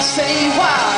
say why.